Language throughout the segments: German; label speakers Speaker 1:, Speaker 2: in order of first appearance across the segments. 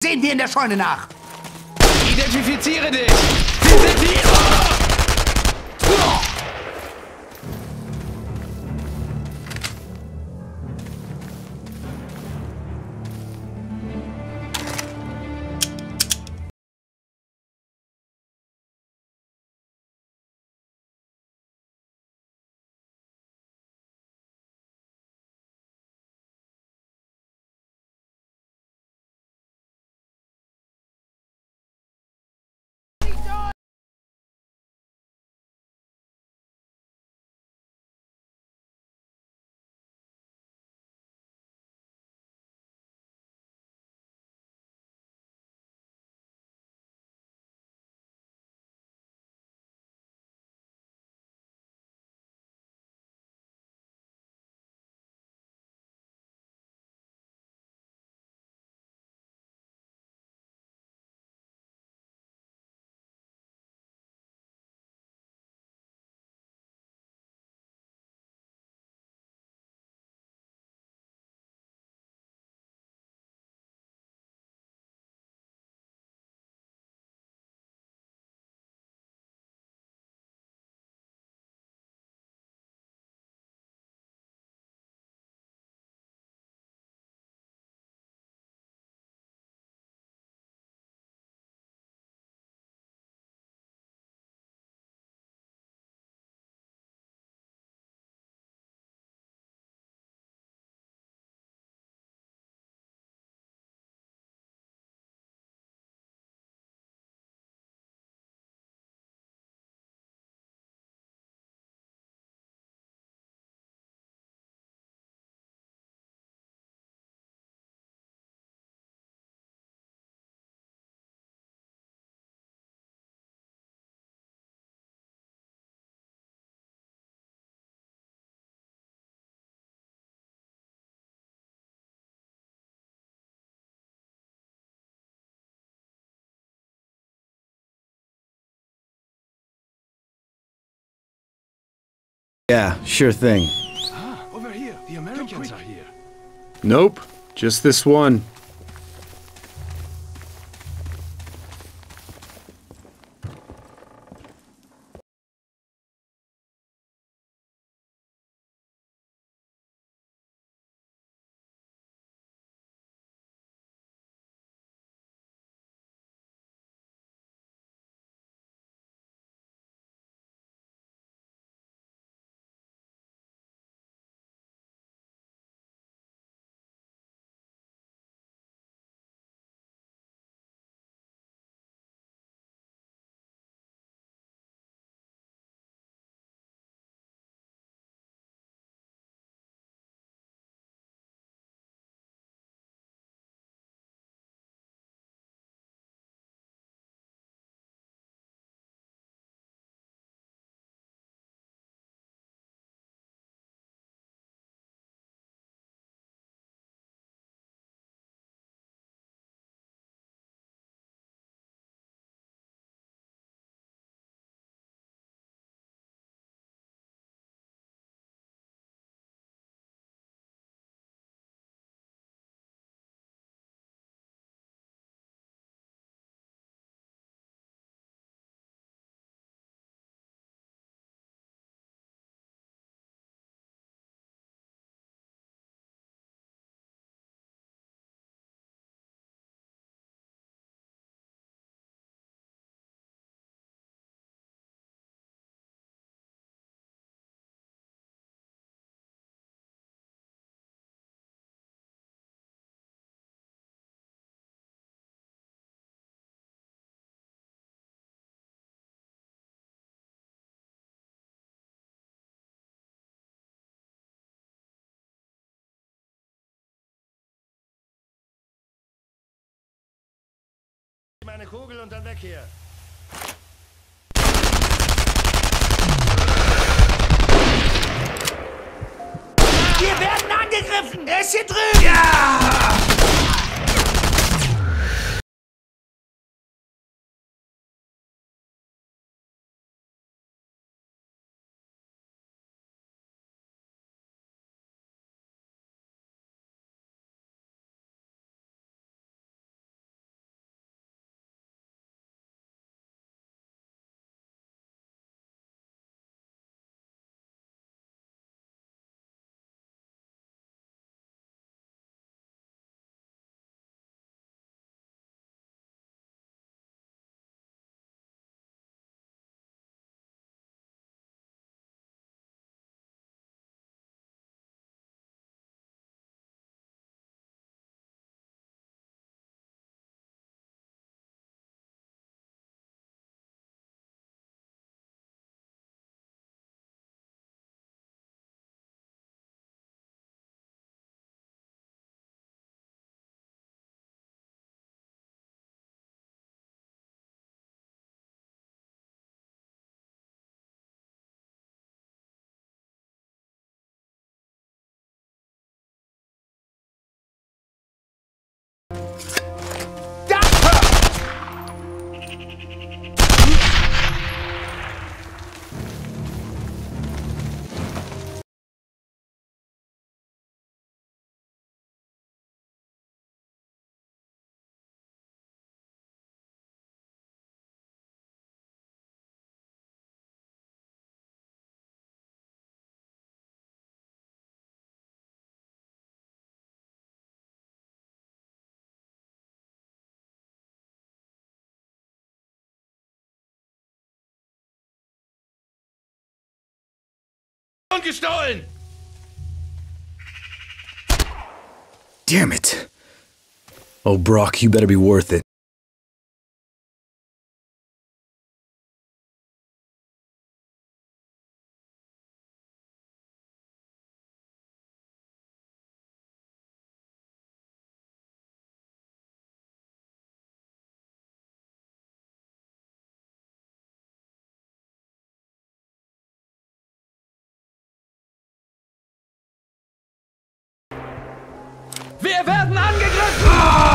Speaker 1: Sehen wir in der Scheune nach.
Speaker 2: Identifiziere dich! Wir sind hier!
Speaker 3: Yeah, sure thing.
Speaker 2: Ah, over here. The Americans are here.
Speaker 3: Nope, just this one.
Speaker 4: Meine Kugel und dann weg hier.
Speaker 1: Wir werden angegriffen. Er ist hier drüben.
Speaker 2: Gestohlen!
Speaker 3: Damn it. Oh, Brock, you better be worth it.
Speaker 2: Angegriffen!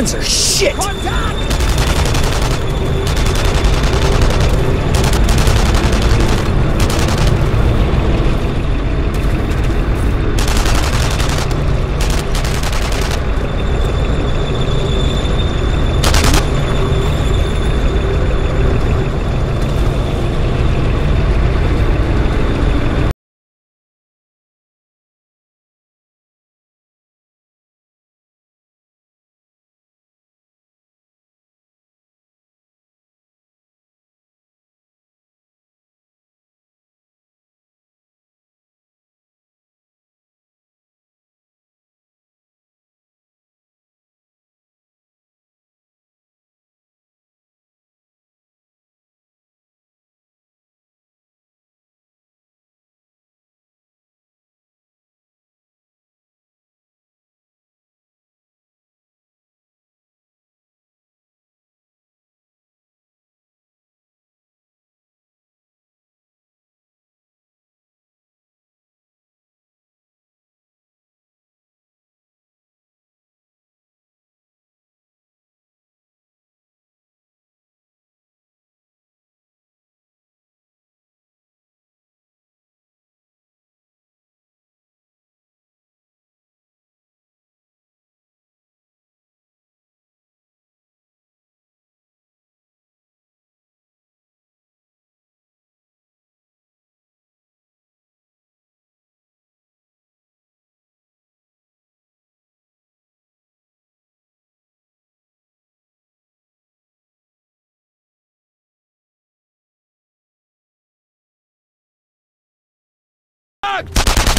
Speaker 3: hands are shit! Contact! Contact!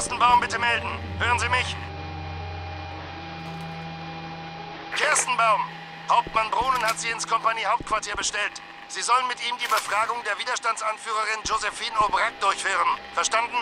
Speaker 4: Kerstenbaum bitte melden. Hören Sie mich? Kerstenbaum! Hauptmann Brunen hat Sie ins Kompaniehauptquartier bestellt. Sie sollen mit ihm die Befragung der Widerstandsanführerin Josephine Aubrac durchführen. Verstanden?